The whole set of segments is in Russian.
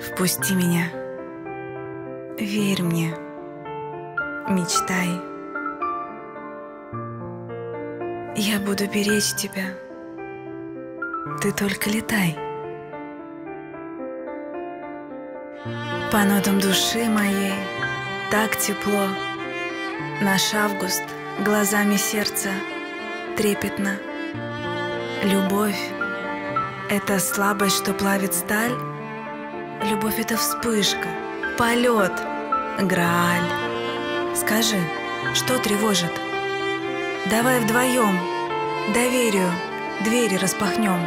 Впусти меня. Верь мне. Мечтай. Я буду беречь тебя. Ты только летай. По нотам души моей так тепло. Наш август глазами сердца трепетно. Любовь — это слабость, что плавит сталь. Любовь — это вспышка, полет, грааль. Скажи, что тревожит? Давай вдвоем, доверию, двери распахнем.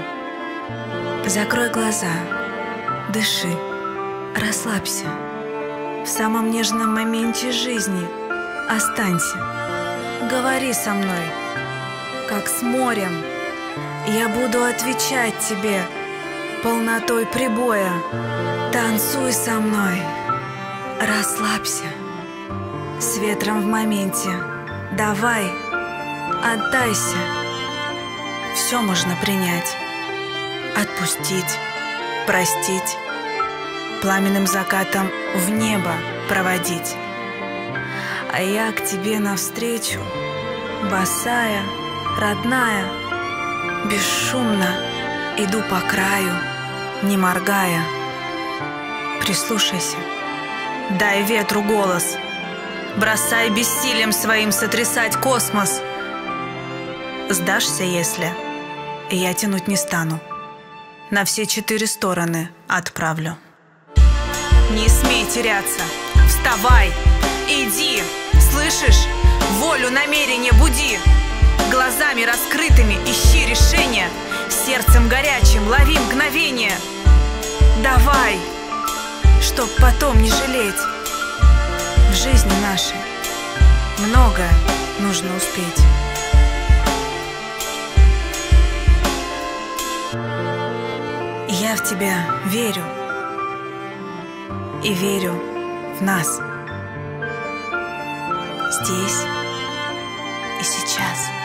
Закрой глаза, дыши, расслабься. В самом нежном моменте жизни останься. Говори со мной, как с морем. Я буду отвечать тебе полнотой прибоя. Танцуй со мной, расслабься. С ветром в моменте, давай, отдайся. Все можно принять, отпустить, простить, пламенным закатом в небо проводить. А я к тебе навстречу, босая, родная, бесшумно иду по краю, не моргая. Прислушайся, дай ветру голос, бросай бессилием своим сотрясать космос. Сдашься, если я тянуть не стану, на все четыре стороны отправлю. Не смей теряться, вставай, иди, слышишь? Волю намерения буди. Глазами раскрытыми ищи решение, сердцем горячим лови мгновение. Давай, чтоб потом не жалеть. В жизни нашей многое нужно успеть. Я в тебя верю и верю в нас. Здесь и сейчас.